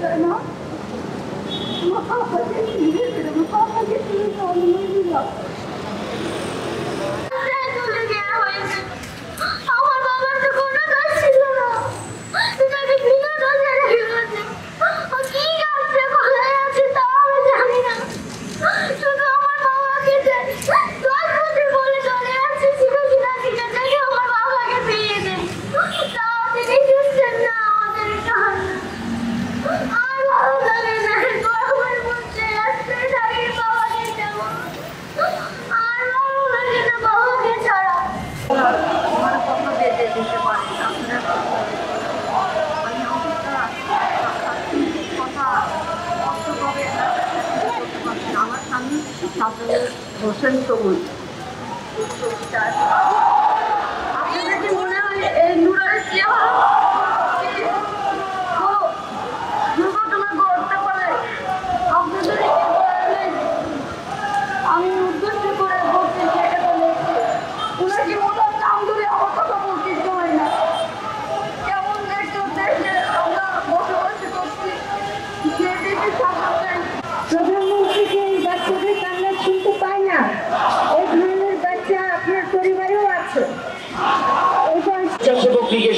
करना। महापति धीरे धीरे যেতে পারেন আমি মানে কথা আমার স্বামী সামনে হোসেন আপনাদের কি মনে হয় এই নুরাল কি হয়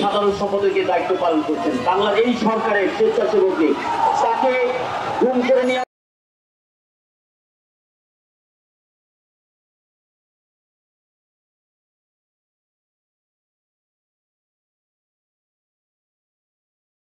সাধারণ সম্পাদকের দায়িত্ব পালন করছেন। বাংলাদেশ সরকারের স্বেচ্ছাসেবকে তাকে ঘুম করে নিয়ে